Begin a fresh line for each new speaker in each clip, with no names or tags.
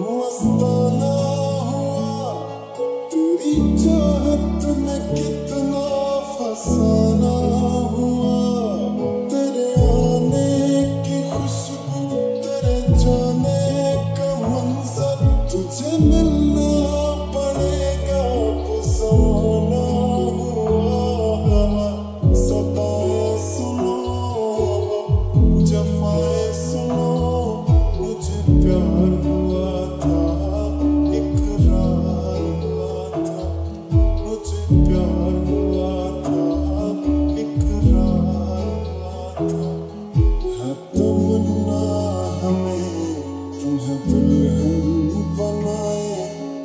मस्ताना हुआ तेरी चाहत में कितना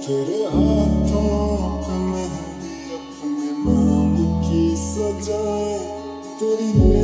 तेरे हाथों का मेहंदी अपने मांग की सजाए। तेरी